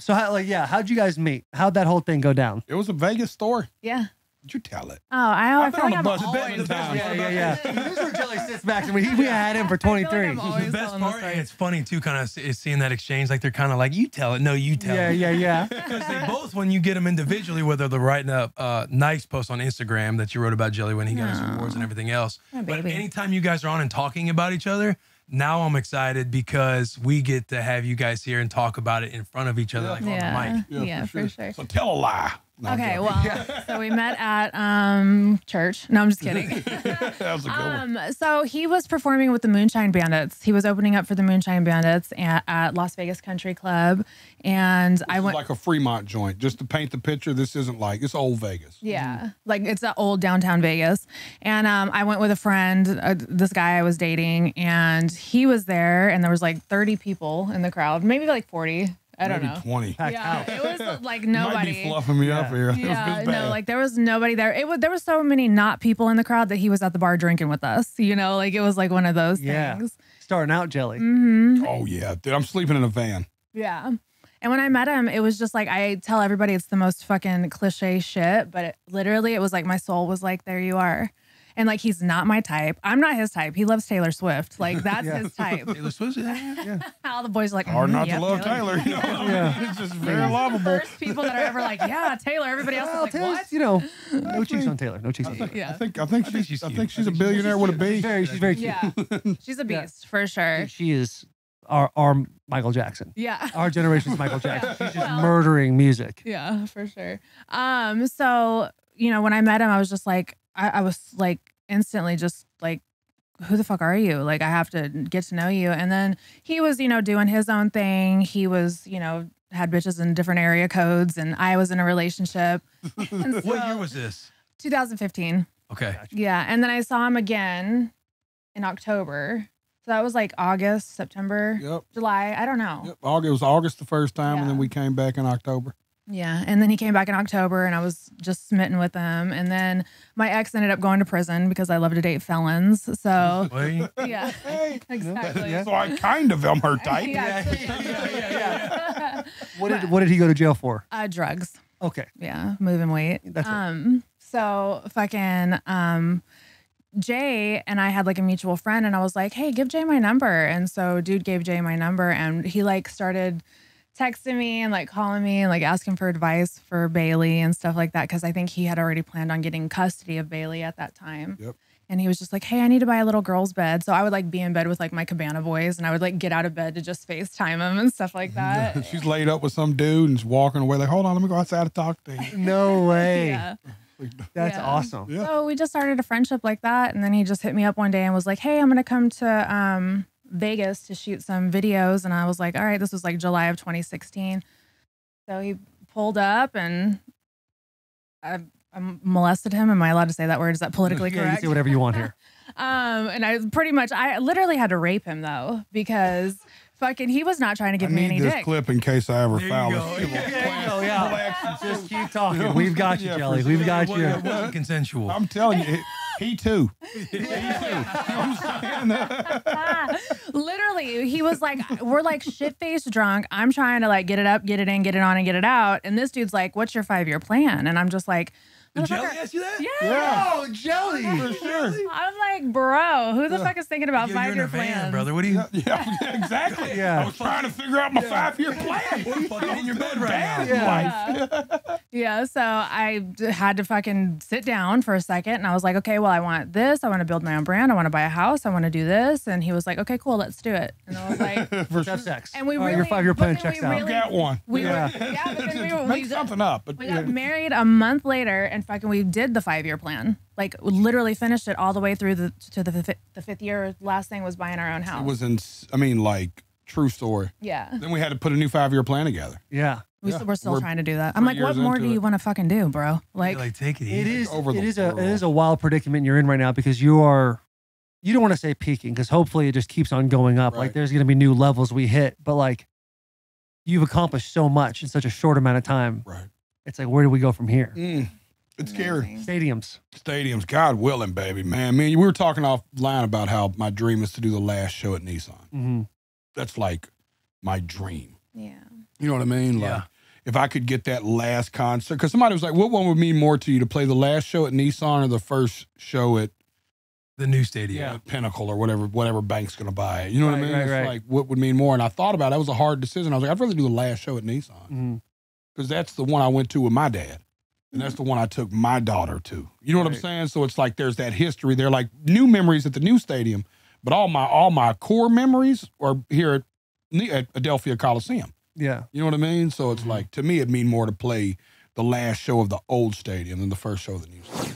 So how, like, yeah, how'd you guys meet? How'd that whole thing go down? It was a Vegas story. Yeah. Did you tell it? Oh, I, I I've feel been like on I'm the bus always many times. Yeah, yeah, yeah. this is where Jelly sits back, and we, we had him for I feel like 23. I'm the best telling the part, and it's funny too, kind of is seeing that exchange. Like they're kind of like, you tell it, no, you tell Yeah, it. yeah, yeah. Yeah. Because they both, when you get them individually, whether they're writing up uh, nice post on Instagram that you wrote about Jelly when he got his awards and everything else. My But anytime you guys are on and talking about each other, now I'm excited because we get to have you guys here and talk about it in front of each other, like on the yeah, mic. yeah, for sure. So tell a lie. No, Okay, well, so we met at um church. No, I'm just kidding. that was a good one. um, so he was performing with the Moonshine Bandits. He was opening up for the Moonshine Bandits at, at Las Vegas Country Club, and I It's went. like a Fremont joint. Just to paint the picture, this isn't like it's old Vegas. Yeah, like it's a old downtown Vegas, and um, I went with a friend, uh, this guy I was dating, and he was there, and there was like 30 people in the crowd, maybe like 40. I don't Maybe know. Twenty. Packed Yeah, house. it was like Might be nobody. fluffing me up here. Yeah, was no, like there was nobody there. It was there was so many not people in the crowd that he was at the bar drinking with us. You know, like it was like one of those Yeah. things. Starting out Jelly. hmm oh yeah, dude, I'm sleeping in a van. Yeah. And when I met him, it was just like I tell everybody it's the most fucking cliche shit, but it, literally it was like my soul was like, there you are. And like he's not my type. I'm not his type. He loves Taylor Swift. Like that's Yeah. his type. Taylor Swift, yeah. All the boys are like Hard "Mhm, not yep, to love Taylor. You know, Yeah. it's just very He's the lovable. First people that are ever like, yeah, Taylor. Everybody else Well, is like, Taylor's, what? you know, no cheeks on Taylor. No cheeks on Taylor. Yeah. I think I think I think she's she's I think she's a think she's- billionaire with a She's very, she's very cute. Yeah. She's a Yeah. beast for sure. She is our, our Michael Jackson. Yeah. Our generation's Michael Jackson. She's just Well- murdering music. Yeah, for sure. Um, so you know, when I met him, I was just like, I, I was like instantly just like, who the fuck are you? Like, I have to get to know you. And then he was, you know, doing his own thing. He was, you know, had bitches in different area codes, and I was in a relationship. And What year was this? 2015. Okay. Yeah, and then I saw him again in October. So that was like August, September, Yep. July. I don't know. Yep. August, it was August the first time, and then we came back in October. Yeah. And then he came back in October and I was just smitten with him. And then my ex ended up going to prison because I love to date felons. So, Wait. yeah. Hey, Exactly. Yeah. so I kind of am her type. Yeah. What did what did he go to jail for? uh, drugs. Okay. Yeah. Moving weight. That's it. um, so fucking, um, Jay and I had like a mutual friend, and I was like, "Hey, give Jay my number." And so, dude gave Jay my number, and he like started texting me and like calling me and like asking for advice for Bailey and stuff like that because I think he had already planned on getting custody of Bailey at that time. Yep. And he was just like, "Hey, I need to buy a little girl's bed." So I would like be in bed with like my Cabana boys, and I would like get out of bed to just Facetime him and stuff like that. She's laid up with some dude and is walking away like, hold on, let me go outside and talk to you. No way. yeah. That's Yeah. awesome. Yeah. So we just started a friendship like that. And then he just hit me up one day and was like, Hey, I'm going to come to um, Vegas to shoot some videos. And I was like, All right, this was like July of 2016. So he pulled up and I, I molested him. Am I allowed to say that word? Is that politically Yeah, you can say whatever you want here. Um, and I pretty much, I literally had to rape him though, because fucking, he was not trying to give I me need any this dick. clip in case I ever There you foul go. this. Oh yeah. Just keep talking. We've got you, Yeah, Jelly. We've got What- you. what wasn't consensual. I'm telling you, he, he too. He too. You know what I'm saying? Literally, he was like, we're like shit faced drunk. I'm trying to like get it up, get it in, get it on, and get it out. And this dude's like, what's your five year plan? And I'm just like, Did Jelly "Motherfucker, ask you that? yeah. Yeah. Oh, Jelly. For sure. I'm like, bro, who the fuck is thinking about You're, five you're in year a van, plans? brother. What do you? Yeah, yeah, exactly. Yeah. I was trying to figure out my five year plan. What are you fucking in your bed right now? life. Yeah, so I had to fucking sit down for a second and I was like, okay, well, I want this. I want to build my own brand. I want to buy a house. I want to do this. And he was like, okay, cool, let's do it. And I was like, For Let's sure. have sex. and we All right, really, your five year plan then checks we out. really- Got one. We Yeah. were, yeah, but then we were, Make we, something up. But we got married a month later and fucking we did the five year plan. Like literally finished it all the way through the to the, fi- the fifth year. Last thing was buying our own house. it was in, I mean, like, true story. yeah. Then we had to put a new five year plan together. Yeah. We, Yeah, We're still we're trying to do that. I'm like, what more into do you want to fucking do, bro? Like, Like, take it It easy. is. over It the is a. It world. is a wild predicament you're in right now because you are. You don't want to say peaking because hopefully it just keeps on going up. Like there's going to be new levels we hit, but like you've accomplished so much in such a short amount of time. Right. It's like where do we go from here? Mm, it's scary. Stadiums. Stadiums, God willing, baby, man. Me, and we were talking offline about how my dream is to do the last show at Nissan. hmm That's like my dream. Yeah. You know what I mean? Like Yeah. if I could get that last concert, because somebody was like, "What one would mean more to you to play the last show at Nissan or the first show at The new stadium. Yeah. Pinnacle or whatever whatever bank's going to buy it?" You know what I mean? right, it's right. like what would mean more. And I thought about it. It was a hard decision. I was like, I'd rather do the last show at Nissan Mhm. because that's the one I went to with my dad. And that's the one I took my daughter to. You know what I'm saying? So it's like there's that history. They're like new memories at the new stadium, but all my all my core memories are here at, at Adelphia Coliseum. Yeah. You know what I mean? So it's Mm-hmm. like to me, it mean more to play the last show of the old stadium than the first show of the new stadium.